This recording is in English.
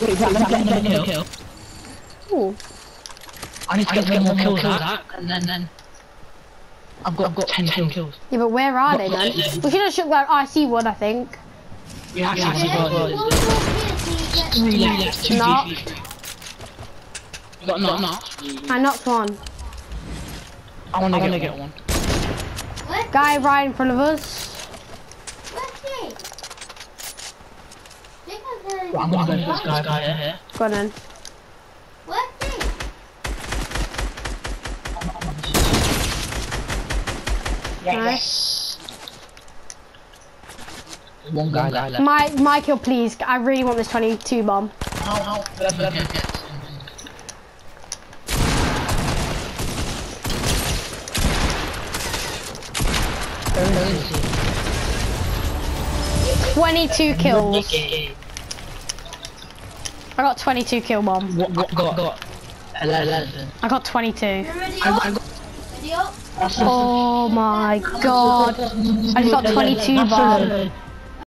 Wait, wait, let me get another kill. Ooh. I need to get, get more kills out, and then, then I've got, I've got 10 kills. Yeah, but where are they then? We should have shook that. I see one, I think. We actually Yeah, got one more kill three left, two Knock. GG. You got knock, knock. I knocked one. I wanna, get, get one. What? Guy right in front of us. I'm gonna go for this guy, guy here. Go on then. What's it? Nice. One guy, guy left. My, my kill, please. I really want this 22 bomb. Ow, ow. Left, left, left. 22 kills. I got 22 kill bomb. What, what got? got 11. I got 22. Ready I, up? I got, Ready up? Oh my god. I just got 22 bomb.